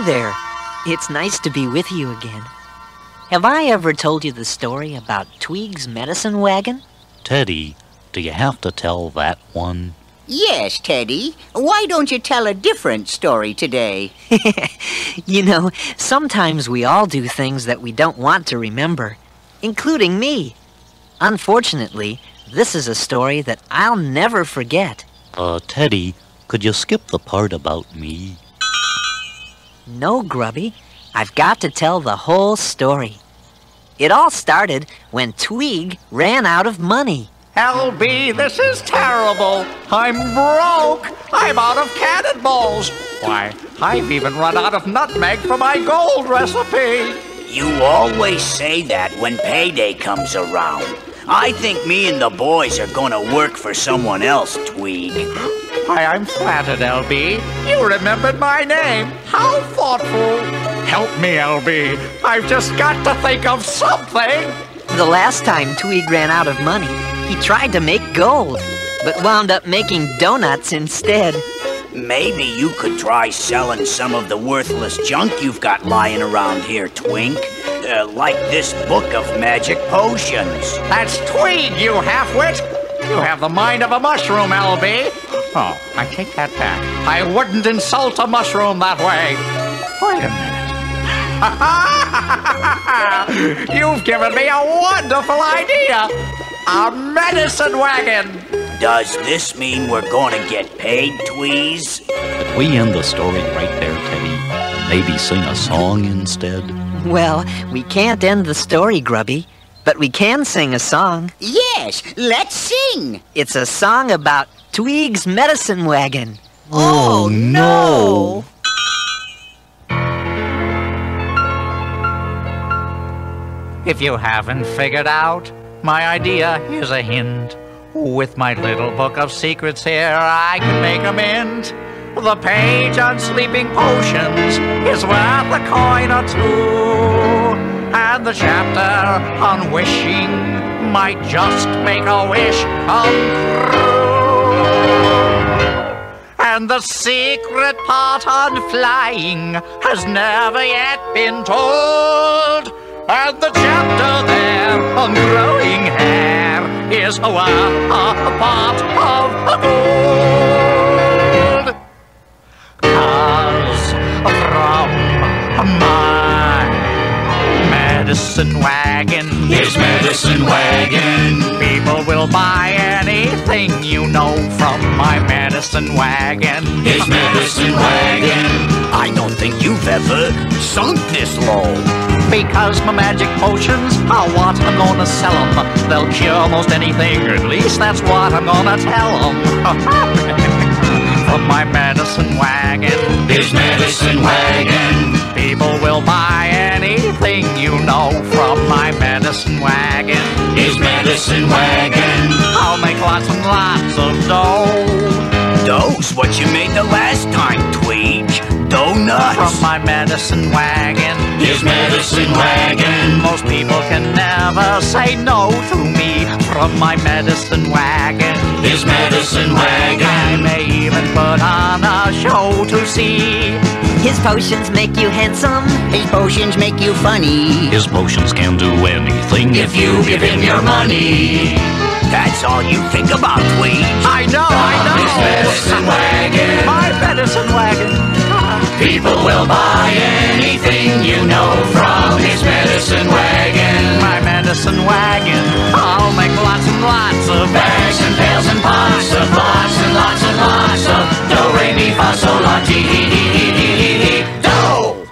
Hi there. It's nice to be with you again. Have I ever told you the story about Tweeg's medicine wagon? Teddy, do you have to tell that one? Yes, Teddy. Why don't you tell a different story today? you know, sometimes we all do things that we don't want to remember, including me. Unfortunately, this is a story that I'll never forget. Uh, Teddy, could you skip the part about me? No, Grubby. I've got to tell the whole story. It all started when Tweeg ran out of money. LB, this is terrible. I'm broke. I'm out of cannonballs. Why, I've even run out of nutmeg for my gold recipe. You always say that when payday comes around. I think me and the boys are gonna work for someone else, Tweeg. Why, I'm flattered, LB. You remembered my name. How thoughtful. Help me, LB. I've just got to think of something. The last time Tweeg ran out of money, he tried to make gold, but wound up making donuts instead. Maybe you could try selling some of the worthless junk you've got lying around here, Twink. Uh, like this book of magic potions. That's Tweeg, you halfwit. You have the mind of a mushroom, LB. Oh, I take that back. I wouldn't insult a mushroom that way. Wait a minute. You've given me a wonderful idea. A medicine wagon. Does this mean we're going to get paid, Tweez? Could we end the story right there, Teddy? Maybe sing a song instead? Well, we can't end the story, Grubby, but we can sing a song. Yes, let's sing. It's a song about Tweeg's medicine wagon. Oh, oh no. If you haven't figured out, my idea here's a hint. With my little book of secrets here, I can make a mint. The page on sleeping potions is worth a coin or two. And the chapter on wishing might just make a wish come true. And the secret part on flying has never yet been told. And the chapter there on growing hair is a, part of a gold. Medicine wagon, His medicine wagon. people will buy anything you know from my medicine wagon. His medicine wagon. I don't think you've ever sunk this low. Because my magic potions are what I'm gonna sell 'em. They'll cure most anything, at least that's what I'm gonna tell 'em. From my medicine wagon, His medicine wagon. people will buy anything you know from my medicine wagon. His medicine wagon. I'll make lots and lots of dough Those what you made the last time, Tweeg. Donuts. from my medicine wagon. His medicine wagon. Most people can never say no to me from my medicine wagon. His medicine wagon. I may even put on a show to see. His potions make you handsome. His potions make you funny. His potions can do anything If you give him your money. That's all you think about, Tweeg. I know, I know. His medicine wagon. My medicine wagon. People will buy anything you know from his medicine wagon. My medicine wagon. I'll make lots and lots of Bags and pails and pots of lots and lots and lots of do re mi fa sol la ti di di di di di di do.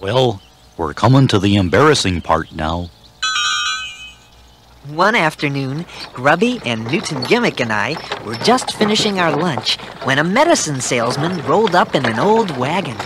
Well, we're coming to the embarrassing part now. One afternoon, Grubby and Newton Gimmick and I were just finishing our lunch when a medicine salesman rolled up in an old wagon.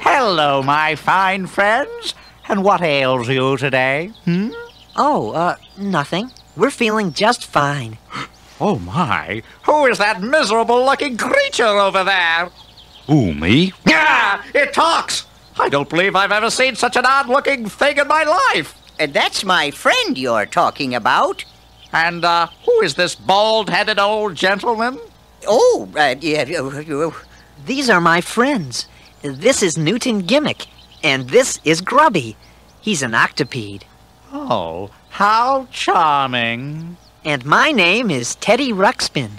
Hello, my fine friends. And what ails you today? Hmm? Oh, uh, nothing. We're feeling just fine. Oh my! Who is that miserable looking creature over there? Ooh, me? Yeah, it talks! I don't believe I've ever seen such an odd looking thing in my life. Uh, that's my friend you're talking about. And uh, who is this bald headed old gentleman? Oh, uh, yeah. uh, uh, These are my friends. This is Newton Gimmick, and this is Grubby. He's an octopede. Oh, how charming. And my name is Teddy Ruxpin.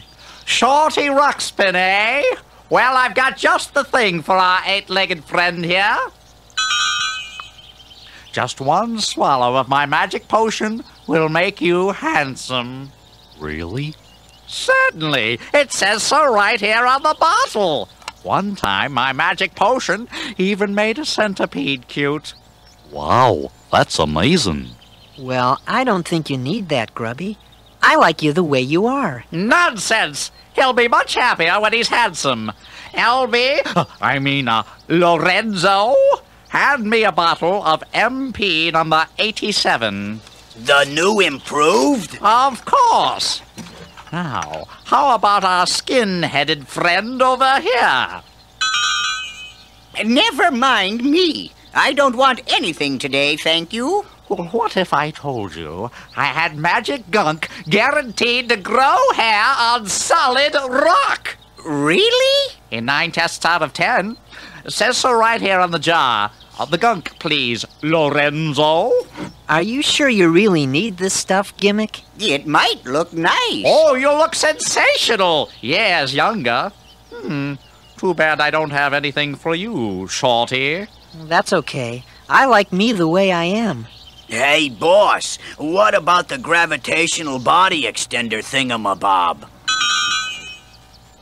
Shorty Ruxpin, eh? Well, I've got just the thing for our eight legged friend here. Just one swallow of my magic potion will make you handsome. Really? Certainly. It says so right here on the bottle. One time, my magic potion even made a centipede cute. Wow, that's amazing. Well, I don't think you need that, Grubby. I like you the way you are. Nonsense! He'll be much happier when he's handsome. LB, I mean, uh, Lorenzo, hand me a bottle of MP number 87. The new improved? Of course. Now, how about our skin-headed friend over here? never mind me. I don't want anything today, thank you. Well, what if I told you I had magic gunk guaranteed to grow hair on solid rock? Really? In nine tests out of ten. It says so right here on the jar. Uh, the gunk, please, Lorenzo. Are you sure you really need this stuff, Gimmick? It might look nice. Oh, you look sensational. Years younger. Hmm. Too bad I don't have anything for you, Shorty. That's okay. I like me the way I am. Hey, boss, what about the gravitational body extender thingamabob?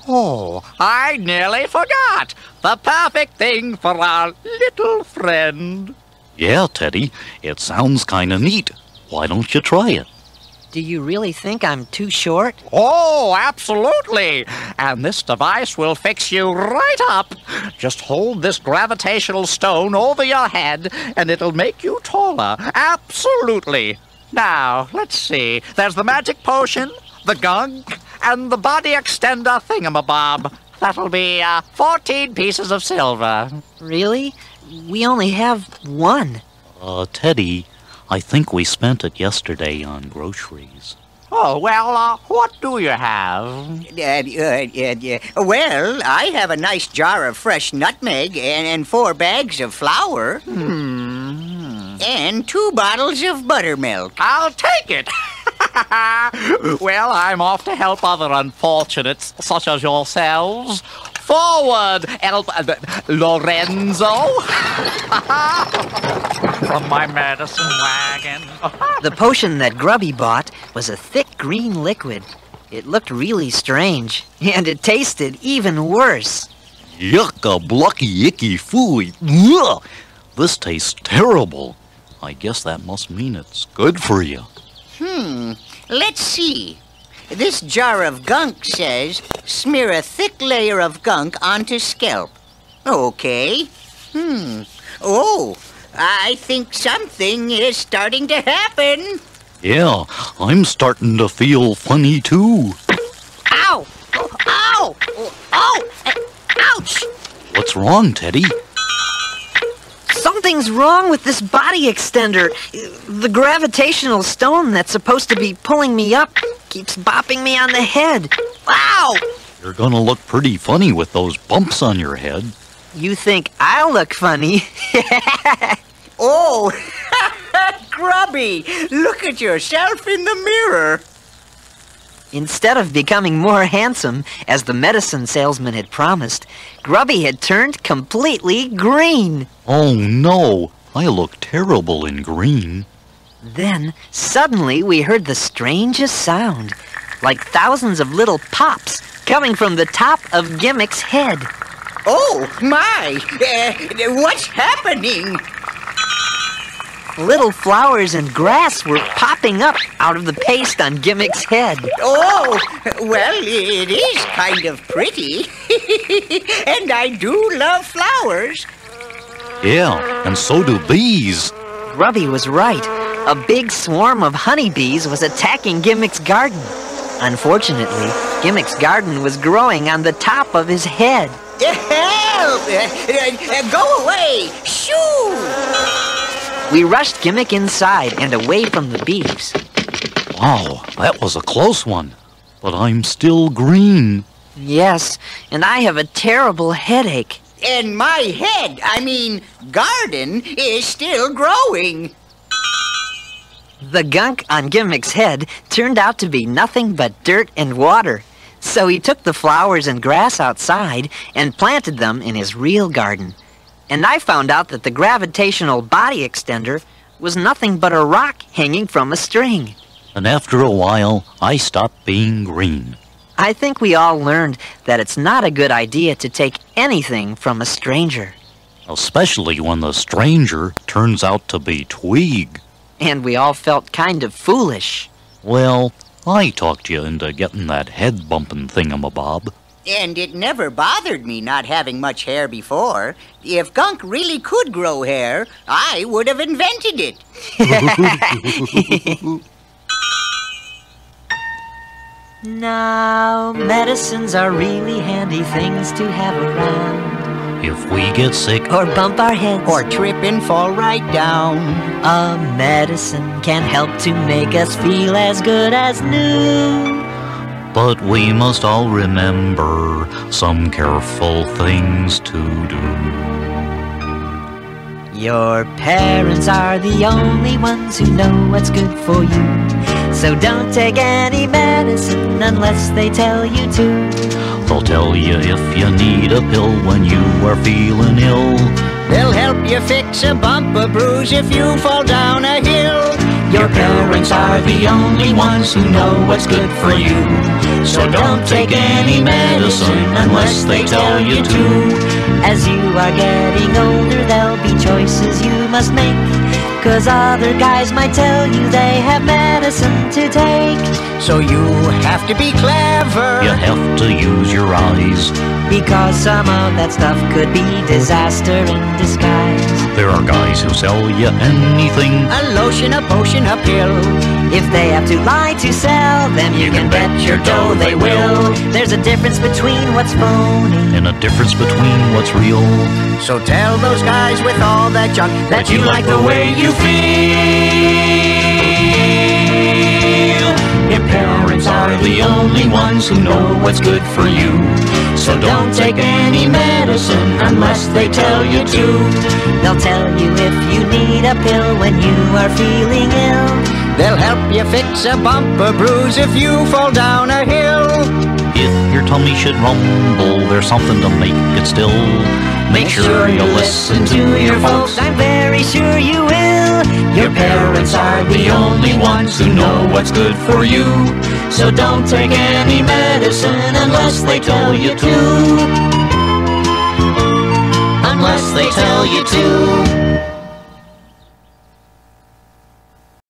Oh, I nearly forgot. The perfect thing for our little friend. Yeah, Teddy, it sounds kinda neat. Why don't you try it? Do you really think I'm too short? Oh, absolutely. And this device will fix you right up. Just hold this gravitational stone over your head, and it'll make you taller. Absolutely. Now, let's see. There's the magic potion, the gunk, and the body extender thingamabob. That'll be uh, 14 pieces of silver. Really? We only have one. Uh, Teddy, I think we spent it yesterday on groceries. Oh, well, uh, what do you have? Uh, uh, uh, uh, well, I have a nice jar of fresh nutmeg and, and four bags of flour. Hmm. And two bottles of buttermilk. I'll take it. well, I'm off to help other unfortunates such as yourselves. Forward, El- uh, Lorenzo. From my medicine wagon. The potion that Grubby bought was a thick green liquid. It looked really strange, and it tasted even worse. Yucca, blucky, icky, fooey. Ugh! This tastes terrible. I guess that must mean it's good for you. Hmm, let's see. This jar of gunk says smear a thick layer of gunk onto scalp. Okay. Hmm. Oh, I think something is starting to happen. Yeah, I'm starting to feel funny too. Ow! Ow! Oh! Ouch! What's wrong, Teddy? Something's wrong with this body extender. The gravitational stone that's supposed to be pulling me up keeps bopping me on the head. Wow! You're gonna look pretty funny with those bumps on your head. You think I'll look funny? Oh! Grubby! Look at yourself in the mirror. Instead of becoming more handsome, as the medicine salesman had promised, Grubby had turned completely green. Oh no, I look terrible in green. Then, suddenly, we heard the strangest sound, like thousands of little pops coming from the top of Gimmick's head. Oh, my! Uh, what's happening? Little flowers and grass were popping up out of the paste on Gimmick's head. Oh, well, it is kind of pretty. and I do love flowers. Yeah, and so do bees. Grubby was right. A big swarm of honeybees was attacking Gimmick's garden. Unfortunately, Gimmick's garden was growing on the top of his head. Help! Uh, uh, go away! Shoo! We rushed Gimmick inside and away from the bees. Wow, that was a close one. But I'm still green. Yes, and I have a terrible headache. And my head, I mean, garden, is still growing. The gunk on Gimmick's head turned out to be nothing but dirt and water. So he took the flowers and grass outside and planted them in his real garden. And I found out that the gravitational body extender was nothing but a rock hanging from a string. And after a while, I stopped being green. I think we all learned that it's not a good idea to take anything from a stranger. Especially when the stranger turns out to be Tweeg. And we all felt kind of foolish. Well, I talked you into getting that head bumping thingamabob. And it never bothered me not having much hair before. If Gunk really could grow hair, I would have invented it. Now, medicines are really handy things to have around. If we get sick, Or bump our heads. Or trip and fall right down. a medicine can help to make us feel as good as new. But we must all remember some careful things to do. Your parents are the only ones who know what's good for you. So don't take any medicine unless they tell you to. They'll tell you if you need a pill when you are feeling ill. They'll help you fix a bump, or bruise if you fall down a hill. Your parents are the only ones who know what's good for you. So don't take any medicine unless they tell you to. As you are getting older, there'll be choices you must make. Cause other guys might tell you they have medicine to take. So you have to be clever. You have to use your eyes. Because some of that stuff could be disaster in disguise. There are guys who sell you anything. A lotion, a potion, a pill. If they have to lie to sell them, you, can bet your dough they will. There's a difference between what's phony. And a difference between what's real. So tell those guys with all that junk That you like the way you feel. The only ones who know what's good for you. So don't take any medicine unless they tell you to. They'll tell you if you need a pill when you are feeling ill. They'll help you fix a bump, a bruise if you fall down a hill. If your tummy should rumble, there's something to make it still. Make sure you listen to your folks. I'm very sure you will. Your parents are the only ones who know what's good for you. So don't take any medicine unless they tell you to. Unless they tell you to.